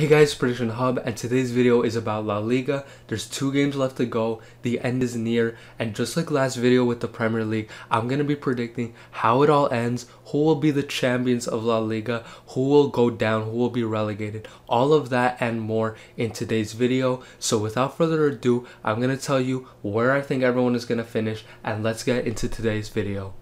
Hey guys, Prediction Hub, and today's video is about La Liga. There's two games left to go, the end is near, and just like last video with the Premier League, I'm going to be predicting how it all ends, who will be the champions of La Liga, who will go down, who will be relegated, all of that and more in today's video. So without further ado, I'm going to tell you where I think everyone is going to finish, and let's get into today's video.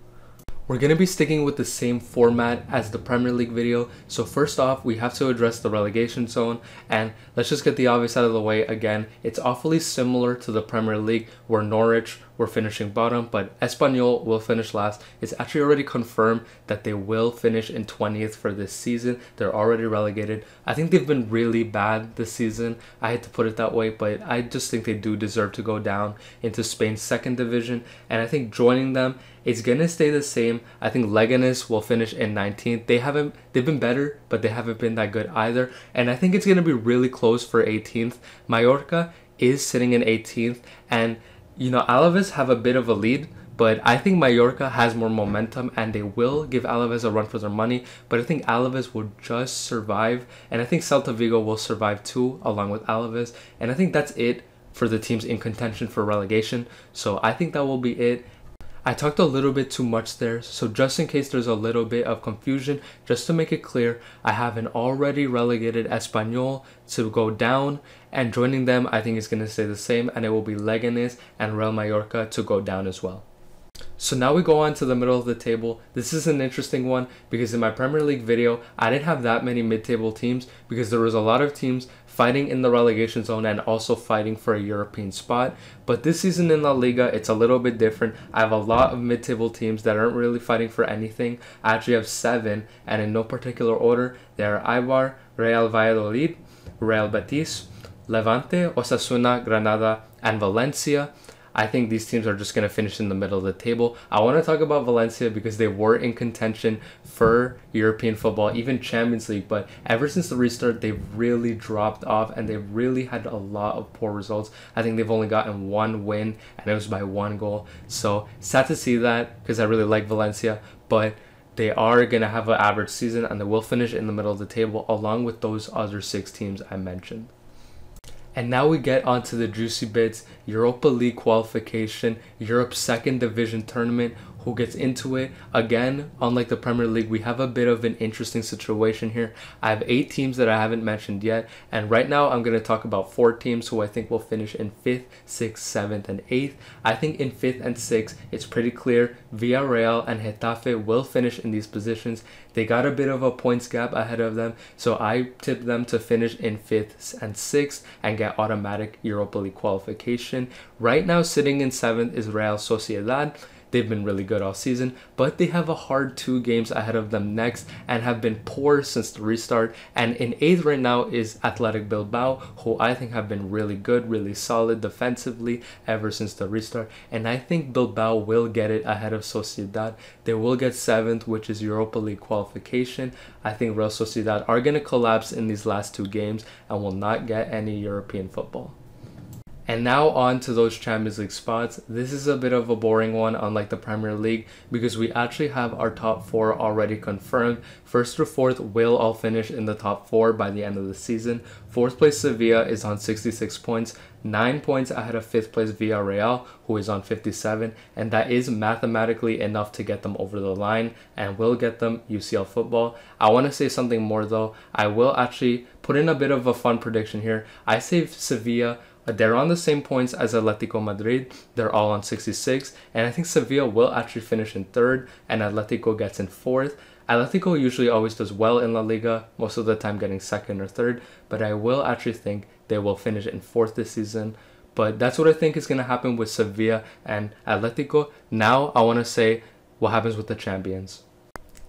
We're going to be sticking with the same format as the Premier League video. So first off, we have to address the relegation zone and let's just get the obvious out of the way again. It's awfully similar to the Premier League where Norwich were finishing bottom, but Espanyol will finish last. It's actually already confirmed that they will finish in 20th for this season. They're already relegated. I think they've been really bad this season. I hate to put it that way, but I just think they do deserve to go down into Spain's second division. And I think joining them it's gonna stay the same. I think Leganes will finish in 19th. They haven't they've been better, but they haven't been that good either. And I think it's gonna be really close for 18th. Mallorca is sitting in 18th, and you know Alaves have a bit of a lead. But I think Mallorca has more momentum and they will give Alaves a run for their money. But I think Alaves will just survive. And I think Celta Vigo will survive too, along with Alaves. And I think that's it for the teams in contention for relegation. So I think that will be it. I talked a little bit too much there, so just in case there's a little bit of confusion, just to make it clear, I have an already relegated Espanyol to go down, and joining them I think is going to stay the same, and it will be Leganes and Real Mallorca to go down as well. So now we go on to the middle of the table. This is an interesting one because in my Premier League video, I didn't have that many mid-table teams because there was a lot of teams fighting in the relegation zone and also fighting for a European spot. But this season in La Liga, it's a little bit different. I have a lot of mid-table teams that aren't really fighting for anything. I actually have seven, and in no particular order, they are Eibar, Real Valladolid, Real Betis, Levante, Osasuna, Granada, and Valencia. I think these teams are just going to finish in the middle of the table. I want to talk about Valencia because they were in contention for European football, even Champions League, but ever since the restart, they've really dropped off and they've really had a lot of poor results. I think they've only gotten one win and it was by one goal. So sad to see that because I really like Valencia, but they are going to have an average season and they will finish in the middle of the table along with those other six teams I mentioned. And now we get onto the juicy bits Europa League qualification, Europe's second division tournament, who gets into it. Again, unlike the Premier League, we have a bit of an interesting situation here. I have eight teams that I haven't mentioned yet, and right now I'm going to talk about four teams who I think will finish in fifth, sixth, seventh, and eighth. I think in fifth and sixth, it's pretty clear Villarreal and Getafe will finish in these positions. They got a bit of a points gap ahead of them, so I tip them to finish in fifth and sixth and get automatic Europa League qualification. Right now, sitting in seventh is Real Sociedad. They've been really good all season, but they have a hard two games ahead of them next and have been poor since the restart. And in eighth right now is Athletic Bilbao, who I think have been really good, really solid defensively ever since the restart. And I think Bilbao will get it ahead of Sociedad. They will get seventh, which is Europa League qualification. I think Real Sociedad are going to collapse in these last two games and will not get any European football. And now on to those Champions League spots. This is a bit of a boring one unlike the Premier League because we actually have our top four already confirmed. First through fourth will all finish in the top four by the end of the season. Fourth place Sevilla is on 66 points, 9 points ahead of fifth place Villarreal who is on 57 and that is mathematically enough to get them over the line and will get them UCL football. I want to say something more though. I will actually put in a bit of a fun prediction here. I say Sevilla Uh, they're on the same points as Atletico Madrid. They're all on 66. And I think Sevilla will actually finish in third and Atletico gets in fourth. Atletico usually always does well in La Liga, most of the time getting second or third, but I will actually think they will finish in fourth this season. But that's what I think is going to happen with Sevilla and Atletico. Now I want to say what happens with the champions.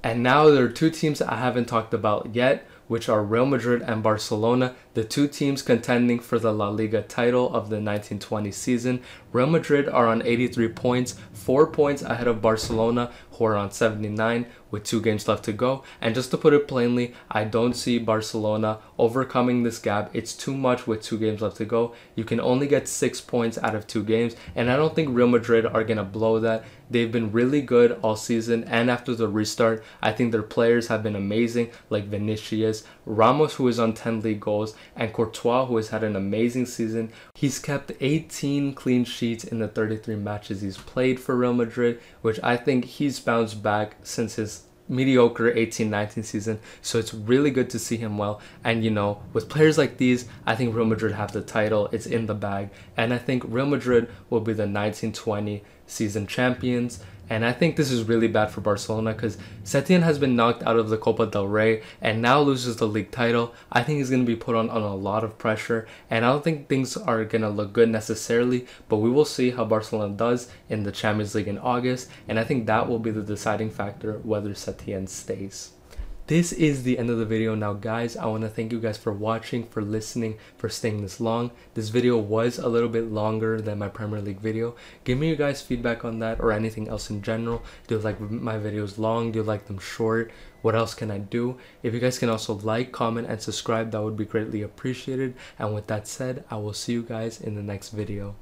And now there are two teams I haven't talked about yet, which are Real Madrid and Barcelona, the two teams contending for the La Liga title of the 1920 season. Real Madrid are on 83 points, 4 points ahead of Barcelona, who are on 79 with two games left to go. And just to put it plainly, I don't see Barcelona overcoming this gap. It's too much with two games left to go. You can only get six points out of two games, and I don't think Real Madrid are gonna blow that. They've been really good all season, and after the restart, I think their players have been amazing, like Vinicius, Ramos, who is on 10 league goals, and Courtois, who has had an amazing season. He's kept 18 clean sheets in the 33 matches he's played for Real Madrid, which I think he's bounced back since his mediocre 18-19 season. So it's really good to see him well. And you know with players like these i think real madrid have the title. It's in the bag. And i think real madrid will be the 1920 season champions and I think this is really bad for Barcelona because Setien has been knocked out of the Copa del Rey and now loses the league title. I think he's going to be put on, on a lot of pressure and I don't think things are going to look good necessarily, but we will see how Barcelona does in the Champions League in August and I think that will be the deciding factor whether Setien stays this is the end of the video. Now guys i want to thank you guys for watching for listening for staying this long. This video was a little bit longer than my premier league video. Give me your guys feedback on that or anything else in general. Do you like my videos long? Do you like them short? What else can i do? If you guys can also like comment and subscribe that would be greatly appreciated. And with that said i will see you guys in the next video